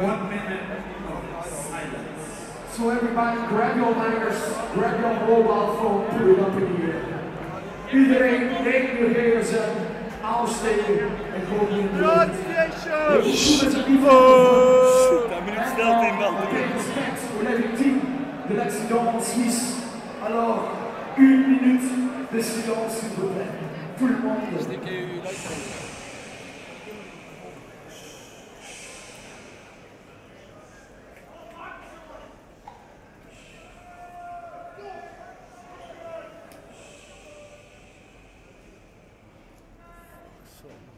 one minute of silence. So everybody, grab your liners, grab your mobile phone, put it up in the air. Iedereen, neem je gsm, aansteken en gewoon in de lucht. Je shoot met een niveau. Een minuut stilte in België. Respect pour les victimes de l'accident en Suisse. Alors, une minute de silence, s'il vous plaît. Tout le monde. So.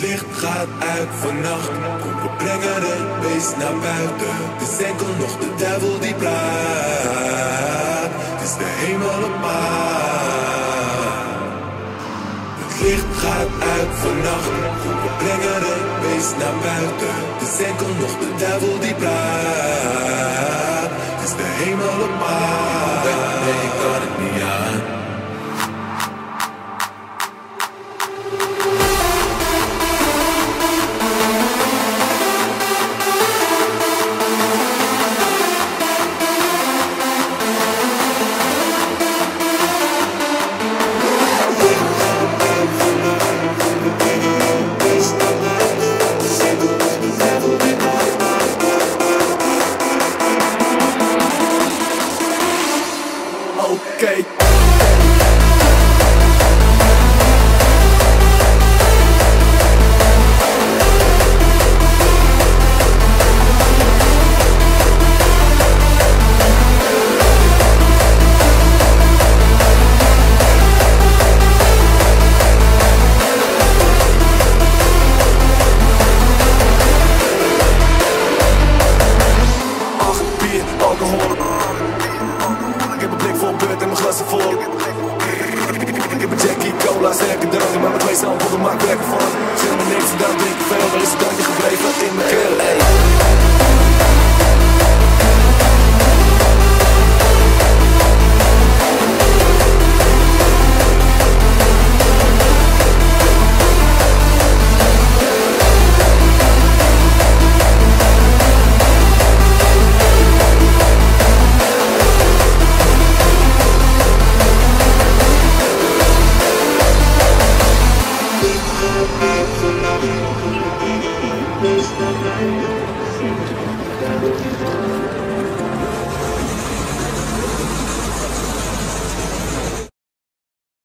Het licht gaat uit vannacht. Kom, we brengen het beest naar buiten. Is enkel nog de duivel die praat. Het is de hemel op maat. Het licht gaat uit vannacht. Kom, we brengen het beest naar buiten. Is enkel nog de duivel die praat. Het is de hemel op maat. Oké. Thank you.